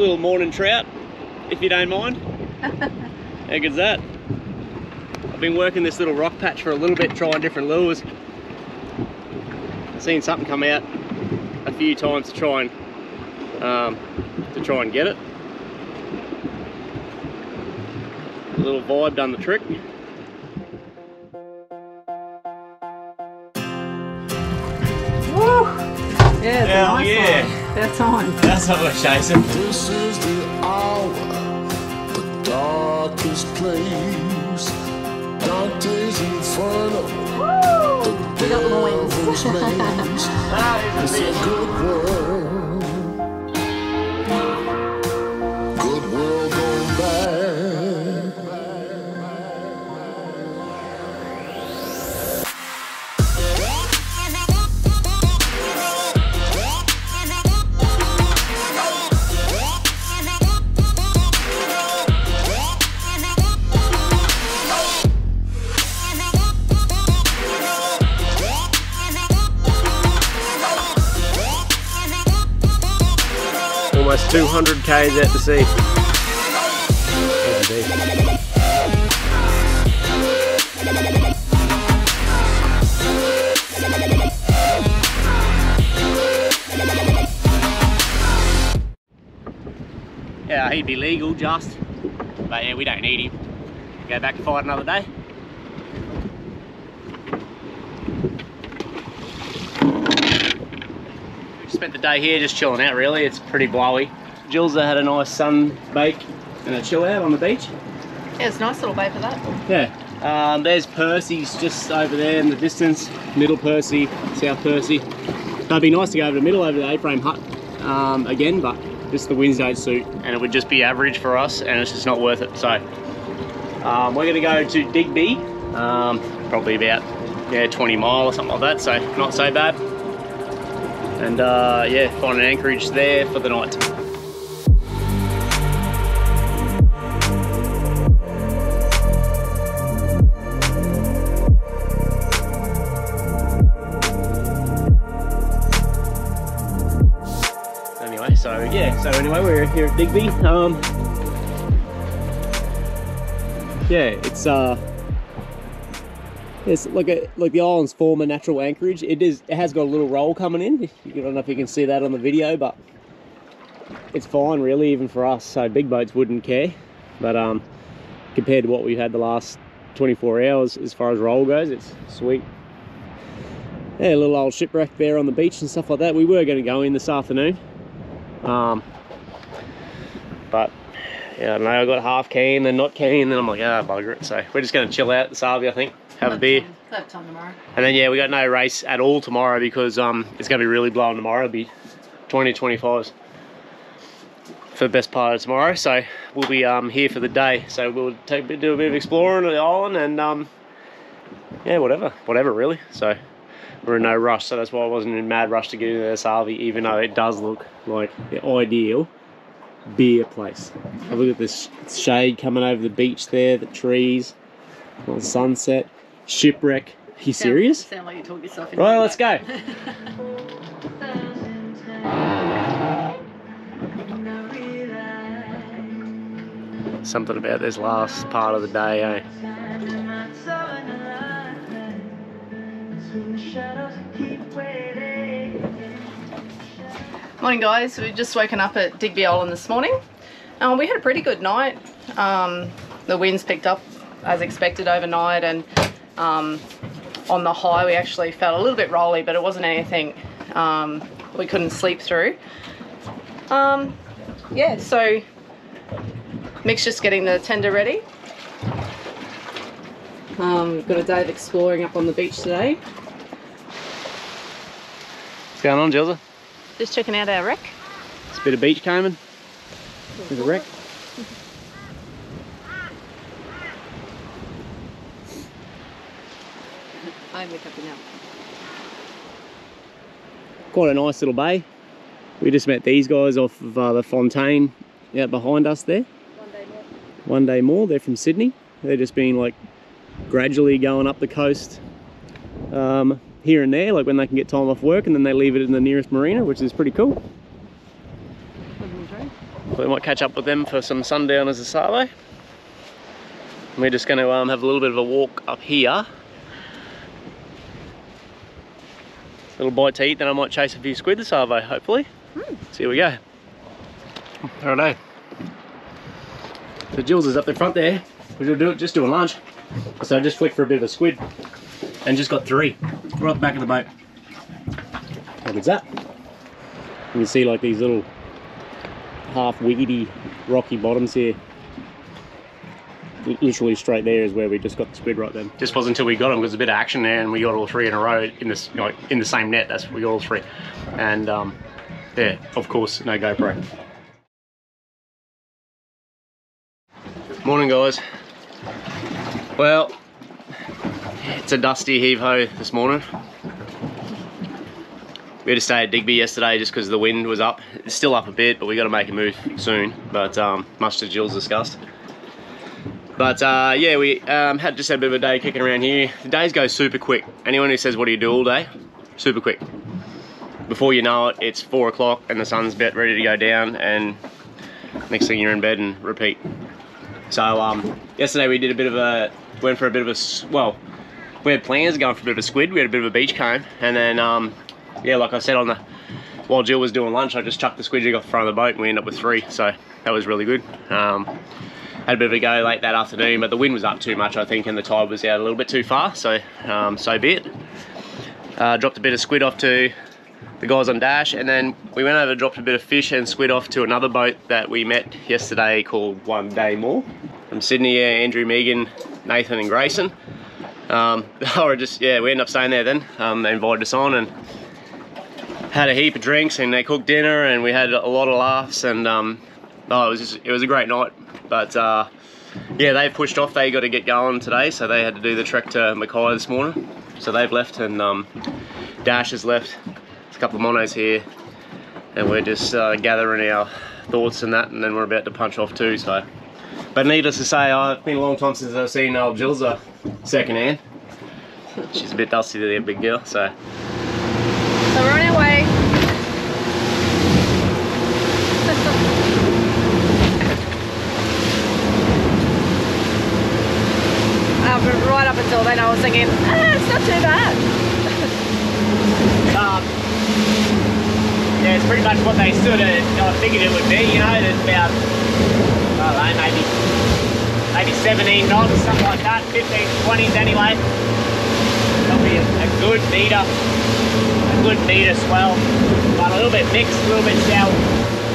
Little morning trout, if you don't mind. How good's that? I've been working this little rock patch for a little bit, trying different lures. Seen something come out a few times to try and um, to try and get it. A little vibe done the trick. One. That's on. That's what we're chasing. This is the hour, the darkest place. Dante's Inferno, the We got the wings. devil's maze. It's a good world. Almost 200 k's out to sea. Yeah, he'd be legal just, but yeah, we don't need him. Go back and fight another day. Spent the day here just chilling out really. It's pretty blowy. Jill's had a nice sun bake and a chill out on the beach. Yeah, it's a nice little bay for that. yeah. Um, there's Percy's just over there in the distance middle Percy South Percy. It'd be nice to go over the middle over the A-frame hut um, again but just the winds don't suit. And it would just be average for us and it's just not worth it so. Um, we're gonna go to Digby um, probably about yeah 20 mile or something like that so not so bad and uh, yeah, find an anchorage there for the night. Anyway, so yeah, so anyway, we're here at Digby. Um, yeah, it's uh, it's like a like the island's former natural anchorage. It is it has got a little roll coming in. I don't know if you can see that on the video, but it's fine really even for us. So big boats wouldn't care, but um, compared to what we've had the last 24 hours as far as roll goes, it's sweet. Yeah, a little old shipwreck there on the beach and stuff like that. We were going to go in this afternoon, um, but yeah, I don't know. I got half keen, and then not keen, and then I'm like, ah, bugger it. So we're just going to chill out at the Sarvi, I think, have a beer. Have time tomorrow. And then yeah, we got no race at all tomorrow because um it's gonna be really blowing tomorrow. It'll be 20 25s for the best part of tomorrow. So we'll be um here for the day. So we'll take do a bit of exploring on the island and um yeah, whatever, whatever really. So we're in no rush, so that's why I wasn't in mad rush to get into the Sarvi, even though it does look like the ideal beer place. Have a look at this shade coming over the beach there, the trees, on sunset, shipwreck. Are you serious? Sound, sound like you talk yourself into Right, let's go. Something about this last part of the day, eh? Morning, guys. We've just woken up at Digby Island this morning. Um, we had a pretty good night. Um, the winds picked up as expected overnight, and um, on the high, we actually felt a little bit rolly, but it wasn't anything um, we couldn't sleep through. Um, yeah, so Mick's just getting the tender ready. Um, we've got a day of exploring up on the beach today. What's going on, Jilza? Just checking out our wreck. It's a bit of beach combing. There's a wreck. I'm Mick up now. Quite a nice little bay. We just met these guys off of uh, the Fountaine out behind us there. One day more. One day more. They're from Sydney. They're just been like gradually going up the coast um, here and there, like when they can get time off work, and then they leave it in the nearest marina, which is pretty cool. We might catch up with them for some sundowners a Savo. We're just going to um, have a little bit of a walk up here. Little bite to eat, then I might chase a few squid this Savo, hopefully. Hmm. See how we go. Alrighto. So Jules is up the front there. We're do, it, just doing lunch. So I just flicked for a bit of a squid and just got three right at the back of the boat. How good's that? You can see like these little half weedy rocky bottoms here. Literally straight there is where we just got the squid right then. Just wasn't until we got them because a bit of action there and we got all three in a row in this like in the same net. That's we got all three. And um, yeah, of course, no GoPro. Morning guys. Well, it's a dusty heave ho this morning. We had to stay at Digby yesterday just because the wind was up. It's still up a bit, but we got to make a move soon. But um, much to Jill's disgust. But uh, yeah, we um, had just had a bit of a day kicking around here. The days go super quick. Anyone who says, "What do you do all day?" Super quick. Before you know it, it's four o'clock and the sun's about ready to go down, and next thing you're in bed and repeat. So um, yesterday we did a bit of a went for a bit of a, well, we had plans going for a bit of a squid. We had a bit of a beach comb, and then um, yeah, like I said on the while Jill was doing lunch, I just chucked the squid jig off the front of the boat, and we ended up with three. So that was really good. Um, had a bit of a go late that afternoon, but the wind was up too much, I think, and the tide was out a little bit too far. So um, so be it. Uh, dropped a bit of squid off to the guys on Dash, and then we went over, dropped a bit of fish and squid off to another boat that we met yesterday called One Day More from Sydney. Yeah, Andrew, Megan, Nathan, and Grayson. Um, or just yeah, we ended up staying there then. Um, they invited us on and had a heap of drinks, and they cooked dinner, and we had a lot of laughs, and um, oh, it was just, it was a great night. But uh, yeah, they've pushed off. They got to get going today, so they had to do the trek to Mackay this morning. So they've left, and um, Dash has left. There's a couple of monos here, and we're just uh, gathering our thoughts and that, and then we're about to punch off too. So, but needless to say, uh, it's been a long time since I've seen old Jilza secondhand. She's a bit dusty there, big girl. So So we're on our way. Uh, but right up until then, I was thinking, ah, it's not too bad. um, yeah, it's pretty much what they sort of I figured it would be. You know, there's about I don't know, maybe maybe 17 knots, something like that, 15, 20s anyway. That'll be a, a good meter, a good meter swell, but a little bit mixed, a little bit south,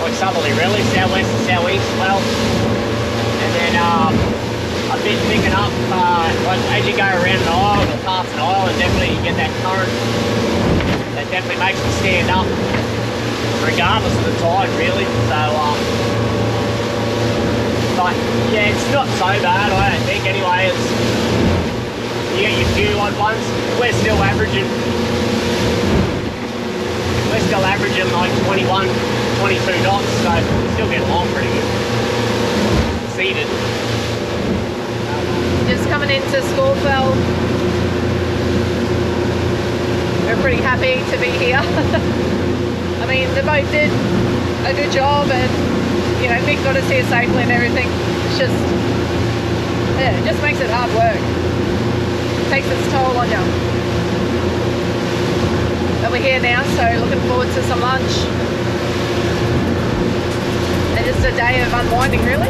like southerly really, southwest and southeast swell. And then um, a bit picking up uh, as you go around an island or past an island, definitely you get that current that definitely makes me stand up, regardless of the tide, really. So, um, but yeah, it's not so bad, I don't think. Anyway, it's you get your few odd ones. We're still averaging. We're still averaging like 21, 22 knots, so still get along pretty good. Seated. Just coming into Scawfell. We're pretty happy to be here. I mean, the boat did a good job and, you know, Mick got us here safely and everything. It's just, yeah, it just makes it hard work. takes its toll on you. But we're here now, so looking forward to some lunch. And just a day of unwinding, really.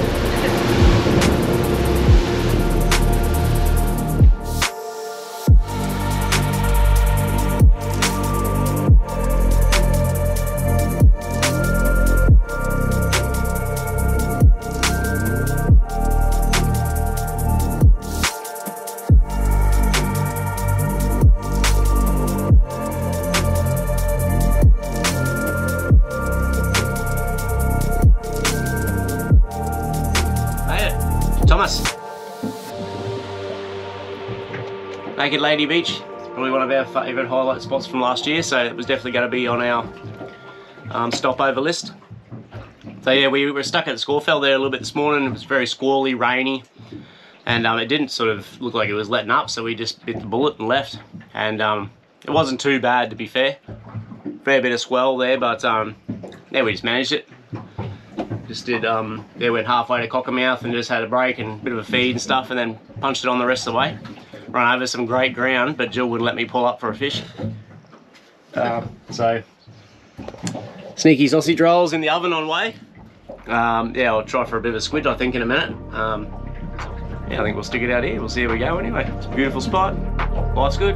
Naked Lady Beach. Probably one of our favourite highlight spots from last year, so it was definitely going to be on our um, stopover list. So yeah, we were stuck at Scawfell there a little bit this morning. It was very squally, rainy, and um, it didn't sort of look like it was letting up, so we just bit the bullet and left. And um, it wasn't too bad, to be fair. Fair bit of swell there, but um, yeah, we just managed it. Just did, um, yeah, went halfway to Cockermouth and just had a break and a bit of a feed and stuff, and then punched it on the rest of the way. Run over some great ground, but Jill wouldn't let me pull up for a fish. Um, so, sneaky sausage rolls in the oven on way. Um, yeah, I'll try for a bit of a squid, I think, in a minute. Um, yeah, I think we'll stick it out here. We'll see how we go anyway. It's a beautiful spot. Life's good.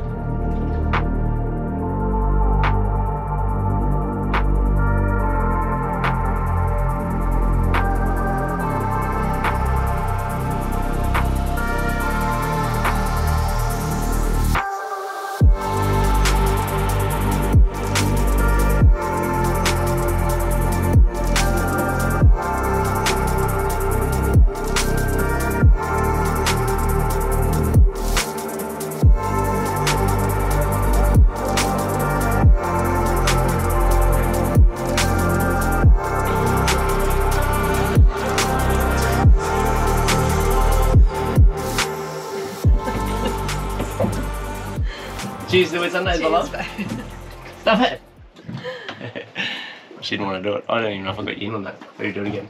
Cheers to Whitsundays, my love. Stop it. she didn't want to do it. I don't even know if I got you in on that. Maybe do it again.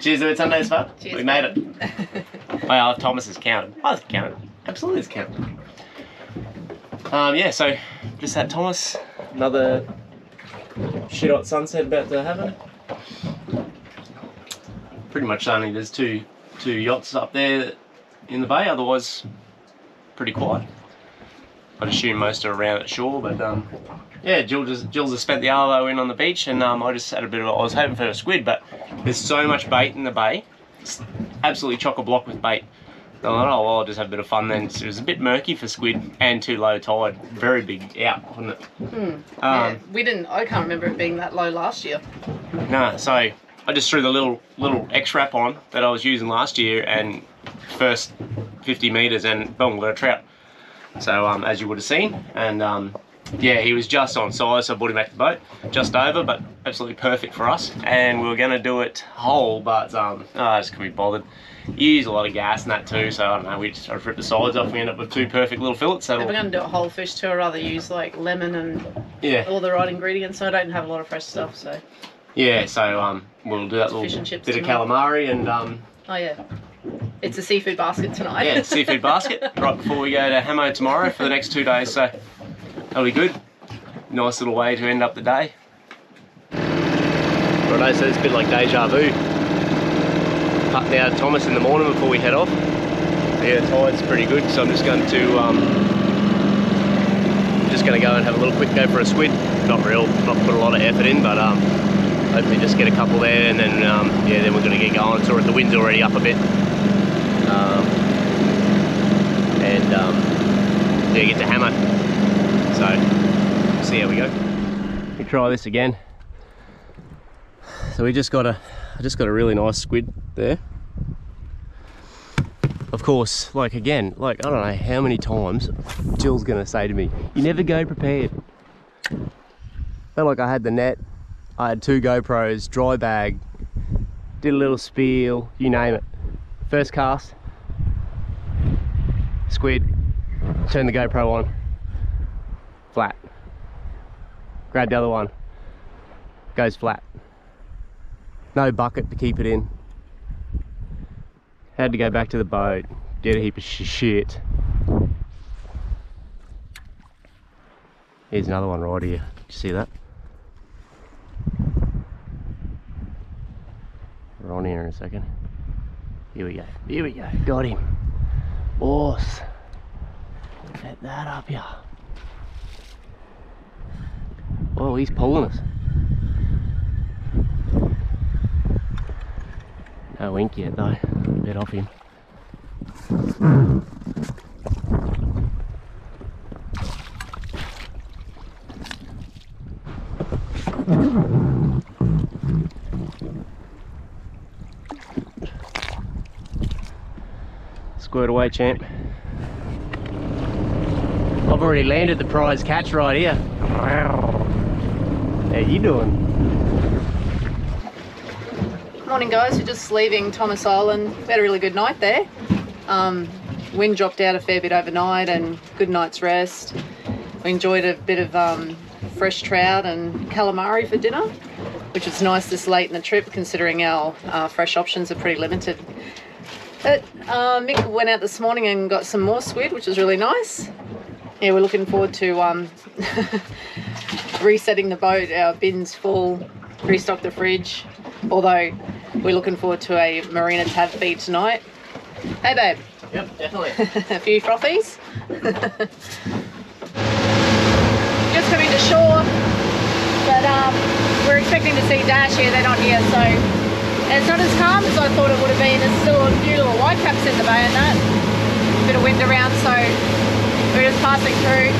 Cheers to Whitsundays, fun. Cheers, we made it. Well, Thomas has counted. I was counted. Absolutely has counted. Um, yeah, so just had Thomas. Another shit hot sunset about to happen. Pretty much only there's two two yachts up there in the bay, otherwise pretty quiet. I'd assume most are around at shore, but um, yeah, Jill just Jill just spent the arvo in on the beach, and um, I just had a bit of. I was hoping for a squid, but there's so much bait in the bay, it's absolutely chock a block with bait. I thought, oh, well, I'll just have a bit of fun then. So it was a bit murky for squid and too low tide. Very big out, wasn't it? Hmm. Um, yeah, we didn't. I can't remember it being that low last year. No, so I just threw the little little X-Rap on that I was using last year, and first 50 meters, and boom, got a trout. So um, as you would have seen, and um, yeah, he was just on size, so I brought him back to the boat, just over, but absolutely perfect for us. And we were going to do it whole, but um, oh, I just couldn't be bothered. You use a lot of gas and that too, so I don't know. We just tried to rip the sides off. We end up with two perfect little fillets. If That'll, we're going to do a whole fish too, I'd rather use like lemon and yeah, all the right ingredients. So I don't have a lot of fresh stuff. So yeah. So um, we'll do that Fish little and chips bit of calamari and um, oh yeah, it's a seafood basket tonight. yeah, seafood basket right before we go to Hamo tomorrow for the next two days. So that'll be good. Nice little way to end up the day. Righto, so it's a bit like deja vu. Putting out Thomas in the morning before we head off. So yeah, the tide's pretty good, so I'm just going to um, just going to go and have a little quick go for a squid. Not real, not put a lot of effort in, but um, hopefully just get a couple there, and then um, yeah, then we're going to get going. It's already, the wind's already up a bit. Um, and um, yeah, get to hammer. So, see how we go. We try this again. So we just got a, I just got a really nice squid there. Of course, like again, like I don't know how many times Jill's gonna say to me, "You never go prepared." Felt like I had the net, I had two GoPros, dry bag, did a little spiel, you name it. First cast, squid, turn the GoPro on, flat. Grab the other one, goes flat. No bucket to keep it in. Had to go back to the boat, get a heap of sh- shit. Here's another one right here. Did you see that? We're on here in a second. Here we go. Here we go. Got him. Boss. Set that up here. Oh, he's pulling us. Oh, no ink yet though. Bit off him. Squirt away, champ. I've already landed the prize catch right here. How you doing? Morning, guys. We're just leaving Thomas Island. We had a really good night there. Um, wind dropped out a fair bit overnight, and good night's rest. We enjoyed a bit of um, fresh trout and calamari for dinner. which is nice this late in the trip considering our uh, fresh options are pretty limited. But uh, Mick went out this morning and got some more squid, which was really nice. Yeah, we're looking forward to um, resetting the boat. Our bin's full, restock the fridge. Although we're looking forward to a marina tab feed tonight. Hey, babe, Yep, definitely. a few frothies. Just coming to shore, but um, we're expecting to see Dash here. They're not here, so it's not as calm as I thought it would have been. There's still a few little white caps in the bay and that. Bit of wind around, so we're just passing through.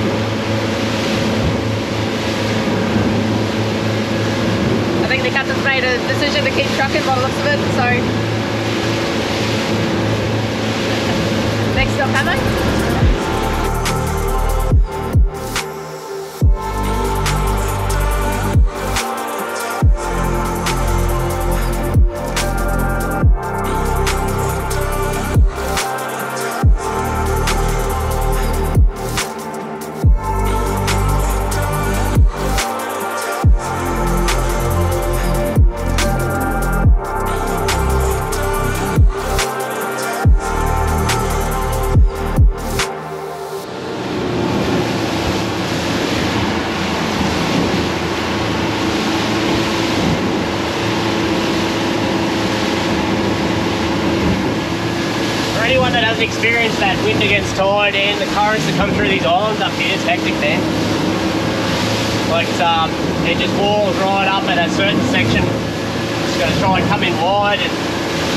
I think the captain's made a decision to keep trucking by the looks of it, so next stop Hammock. Anyone that wind against tide and the currents that come through these islands up here, it's hectic, man. Like, um, it just walls right up at a certain section. Just going to try and come in wide and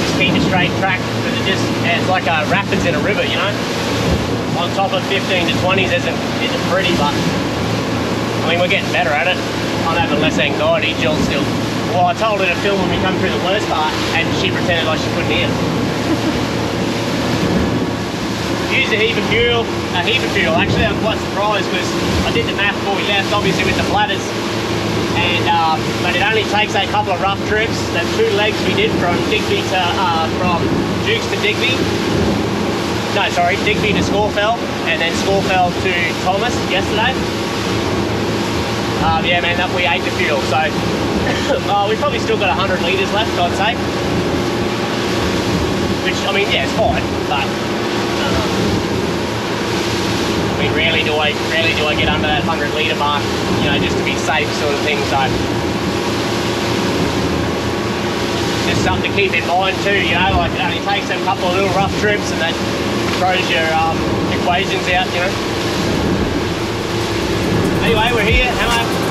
just keep a straight track because it just, it's like a rapids in a river, you know? On top of 15 to 20s isn't, isn't pretty, but I mean, we're getting better at it. I'm having less anxiety. Jill's still. Well, I told her to film when we come through the worst part, and she pretended like she couldn't hear. Used a heap of fuel, a heap of fuel. Actually, I'm quite surprised because I did the math before we left, obviously with the bladders, and um, but it only takes a couple of rough trips. The two legs we did from Digby to uh, from Dukes to Digby. No, sorry, Digby to Scawfell, and then Scawfell to Thomas yesterday. Um, yeah, man, that we ate the fuel, so uh, we've probably still got 100 litres left, I'd say. Which, I mean, yeah, it's fine, but mean, rarely do I, rarely do I get under that 100 litre mark, you know, just to be safe, sort of thing. So just something to keep in mind too, you know, like it only takes a couple of little rough trips and that throws your um, equations out, you know. Anyway, we're here. Hello.